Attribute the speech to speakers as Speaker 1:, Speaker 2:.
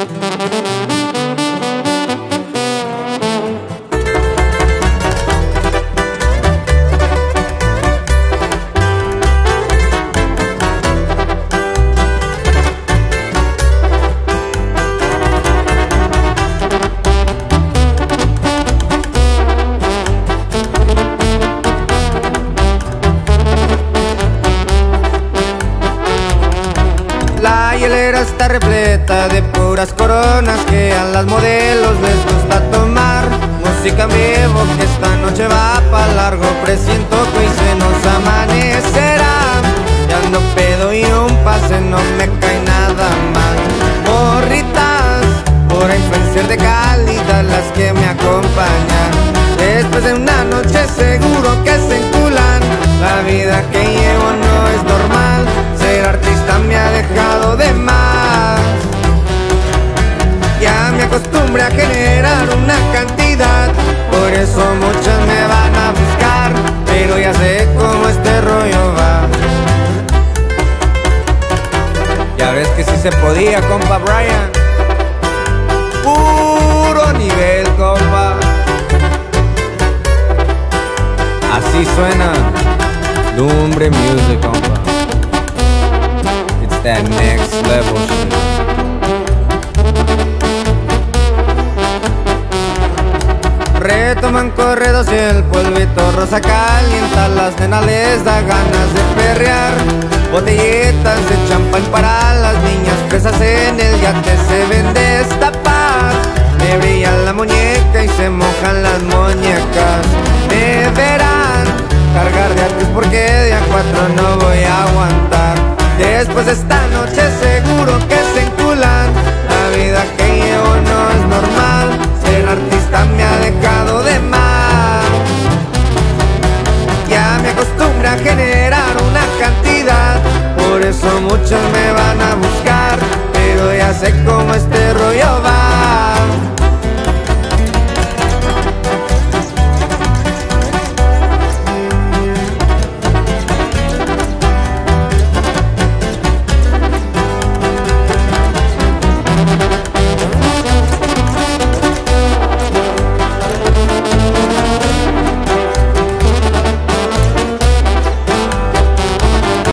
Speaker 1: La está repleta de puras coronas que a las modelos les gusta tomar. Música en vivo que esta noche va pa' largo, presiento que hoy se nos amanecerá. Ya ando pedo y un pase no me cae nada mal. Morritas, por influenciar de calidad las que me acompañan. Después de una noche seguro que se enculan. La vida que llevo no a generar una cantidad. Por eso muchas me van a buscar. Pero ya sé cómo este rollo va. Ya ves que sí se podía, compa Brian. Puro nivel, compa. Así suena Lumbre Music, compa. El polvito rosa calienta Las nenas les da ganas de perrear. Botellitas de champán para las niñas Presas en el yate se eso muchos me van a buscar Pero ya sé cómo este rollo